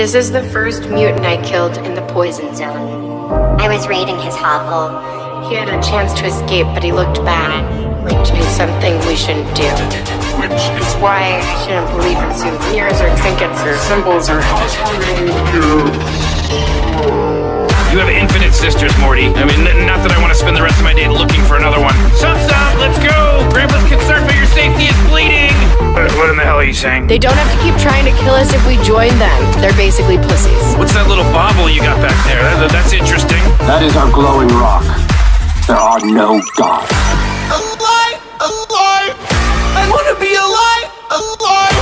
This is the first mutant I killed in the poison zone. I was raiding his hovel. He had a chance to escape, but he looked bad, which is something we shouldn't do. Which is why I shouldn't believe in souvenirs or trinkets or symbols or You have infinite sisters, Morty. I mean, n- not that I want to spend the rest of my saying? They don't have to keep trying to kill us if we join them. They're basically pussies. What's that little bobble you got back there? That- that's interesting. That is our glowing rock. There are no gods. alive, alive. I want to be alive, alive.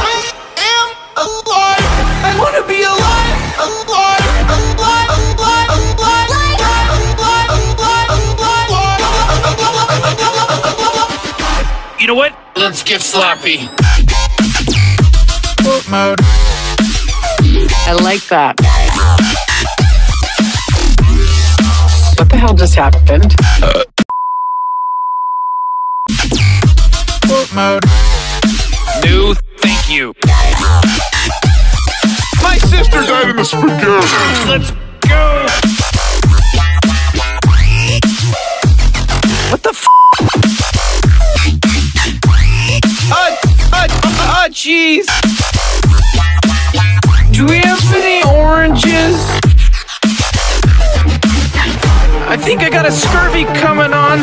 I am alive. I want to be alive, alive, alive, alive, alive, alive, alive, You know what? Let's get sloppy. Mode. I like that. What the hell just happened? mode. New thank you. My sister died in the spaghetti. Let's go! What the f? Uh, uh, uh, jeez. Do we have any oranges? I think I got a scurvy coming on.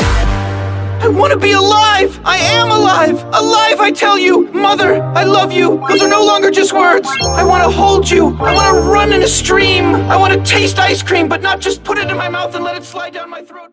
I want to be alive. I am alive. Alive, I tell you. Mother, I love you. Those are no longer just words. I want to hold you. I want to run in a stream. I want to taste ice cream, but not just put it in my mouth and let it slide down my throat.